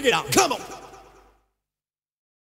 Bring it out. Come on.